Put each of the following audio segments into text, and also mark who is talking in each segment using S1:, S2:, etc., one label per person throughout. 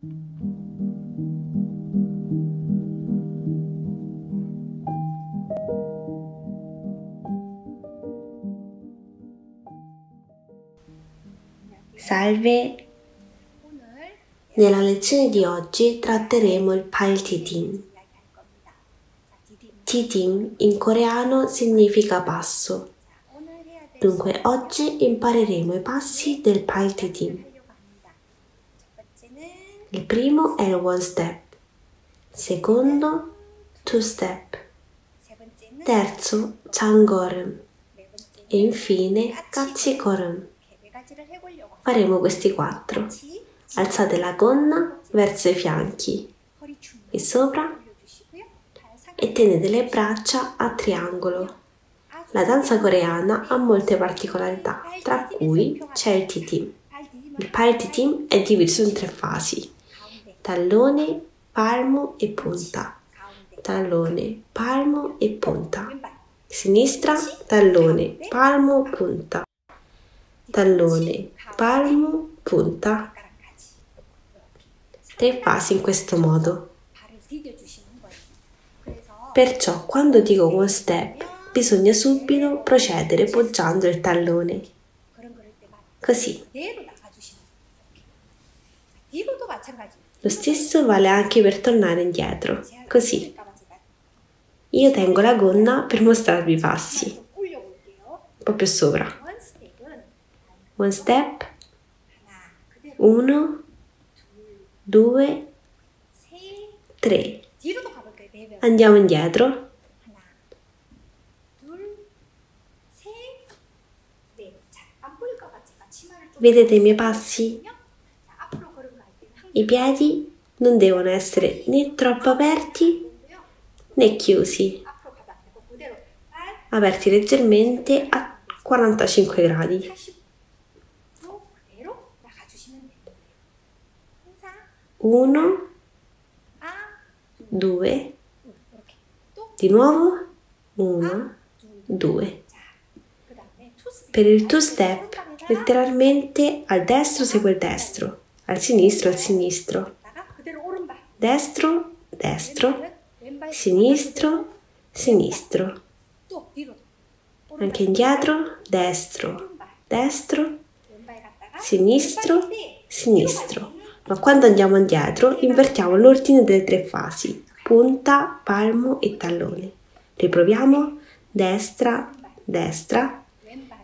S1: Salve! Nella lezione di oggi tratteremo il Paltitim. Titim in coreano significa passo. Dunque oggi impareremo i passi del Paltitim. Il primo è il one step, secondo two step, terzo changorum. E infine katsikorum. Faremo questi quattro. Alzate la gonna verso i fianchi. E sopra. E tenete le braccia a triangolo. La danza coreana ha molte particolarità, tra cui c'è il titim. Il pile titim è diviso in tre fasi, tallone, palmo e punta. Tallone, palmo e punta. Sinistra, tallone, palmo, punta. Tallone, palmo, punta. Tre fasi in questo modo. Perciò quando dico one step bisogna subito procedere poggiando il tallone. Così. Lo stesso vale anche per tornare indietro. Così. Io tengo la gonna per mostrarvi i passi. Un po' più sopra. One step. Uno. Due. Tre. Andiamo indietro. Vedete i miei passi? I piedi non devono essere né troppo aperti né chiusi, aperti leggermente a 45 gradi. Uno, due, di nuovo, uno, due. Per il two step, letteralmente al destro segue il destro, al sinistro il sinistro. Destro, destro, sinistro, sinistro. Anche indietro, destro, destro, sinistro, sinistro. Ma quando andiamo indietro, invertiamo l'ordine delle tre fasi punta, palmo e tallone. Riproviamo destra, destra,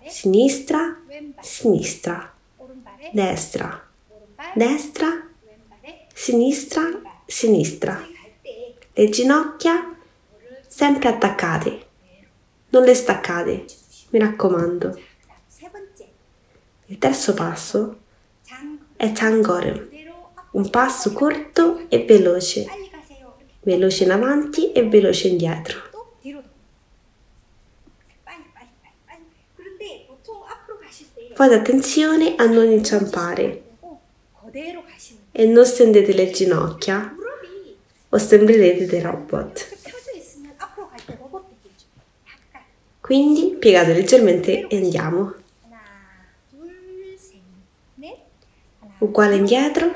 S1: sinistra, sinistra, destra, destra, sinistra, sinistra. Le ginocchia sempre attaccate, non le staccate, mi raccomando. Il terzo passo è Changorum, un passo corto e veloce veloce in avanti e veloce indietro. Fate attenzione a non inciampare e non stendete le ginocchia o sembrerete dei robot. Quindi piegate leggermente e andiamo. Uguale indietro.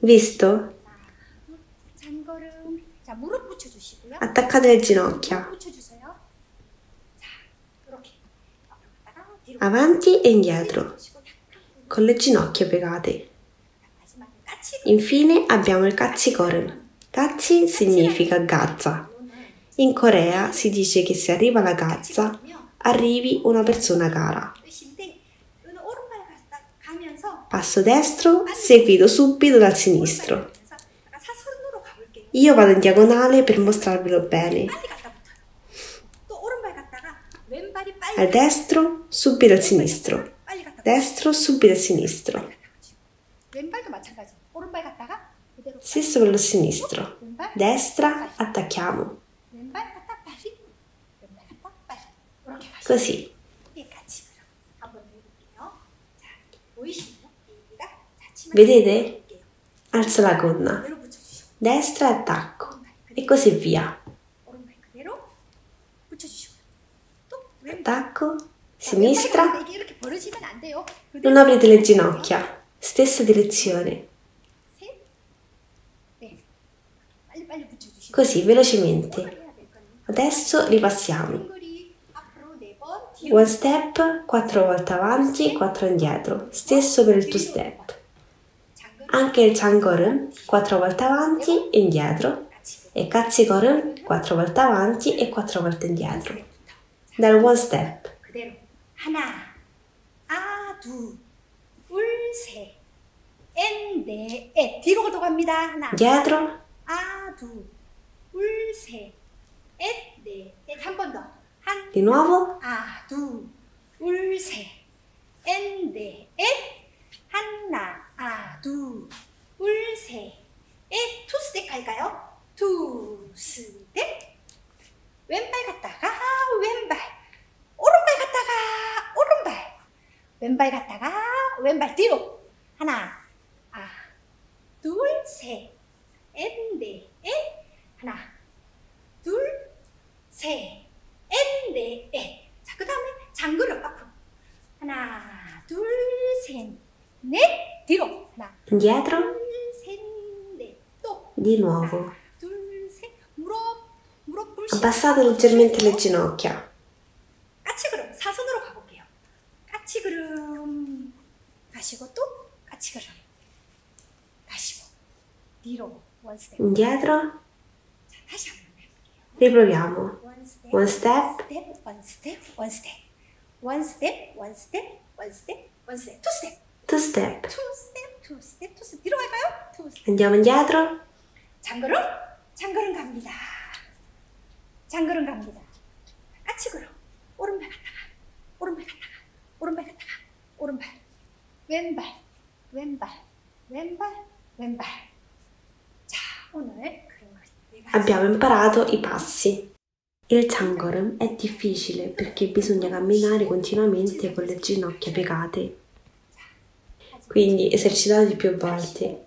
S1: Visto? Attaccate le ginocchia. Avanti e indietro, con le ginocchia piegate. Infine abbiamo il katsikoren. Katsi significa gazza. In Corea si dice che se arriva la gazza, arrivi una persona cara. Passo destro, seguito subito dal sinistro. Io vado in diagonale per mostrarvelo bene. Al destro, subito al sinistro. Destro, subito al sinistro. Stesso per lo sinistro. Destra, attacchiamo. Così. Vedete? Alzo la gonna. destra attacco. e così via. Attacco, sinistra, non aprite le ginocchia, stessa direzione. Così, velocemente. Adesso ripassiamo. One step, 4 volte avanti, 4 indietro. Stesso per il two step. Anche il Changorun, 4 volte avanti e indietro. E Katsikorun, 4 volte avanti e 4 volte indietro. Dal one step. 하나, 아, 두, 울, 셋, 엔, 네, 에. 뒤로 갑니다. 하나. Dietro. 아, 두, 울, 셋, 엔, 네, 에. 한번 더. 한. Di nuovo. 아, 두, 울, 셋, 엔, 네, 에. 하나, 아, 두, 울, 셋, 에. 투 스텝 갈까요? 투 스텝. 왼발 갔다가 왼발. 오른발 갔다가 오른발. 왼발 갔다가 왼발 뒤로. 하나, 아, 둘, 셋, 엔, 네, 에. 하나, 둘, 셋, 엔, 네, 에. 자, 그 다음에 장구를 앞으로. 하나, 둘, 셋, 넷, 뒤로. 하나, Indietro. 둘, 셋, 넷, 또. Di nuovo. 하나, 둘, 셋, 무릎, 무릎 굴 Abbassate leggermente le ginocchia.
S2: 까치그름 사선으로 가볼게요. 까치그름 가시고 또 까치그름 가시고 뒤로 one step.
S1: Indietro. Riproviamo.
S2: One step,
S1: One step.
S2: one step, one step, one step, one step, one step, two step,
S1: Two step.
S2: two step, two step, two step. 뒤로 갈까요? Two step.
S1: Andiamo indietro.
S2: 장걸음, 장걸음 갑니다. 장걸음 갑니다. 까치걸음. 오른발 갔다가, 오른발 갔다가, 오른발 갔다가, 오른발, 왼발, 왼발, 왼발, 왼발. 네 가지.
S1: Abbiamo imparato i passi. Il Changorum è difficile perché bisogna camminare continuamente con le ginocchia piegate. Quindi esercitateli più volte.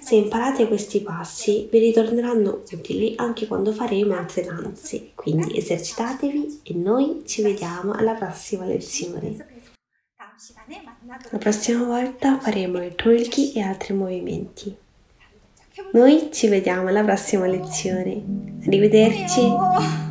S1: Se imparate questi passi vi ritorneranno utili anche quando faremo altre danze, quindi esercitatevi e noi ci vediamo alla prossima lezione. La prossima volta faremo il twirky e altri movimenti. Noi ci vediamo alla prossima lezione. Arrivederci.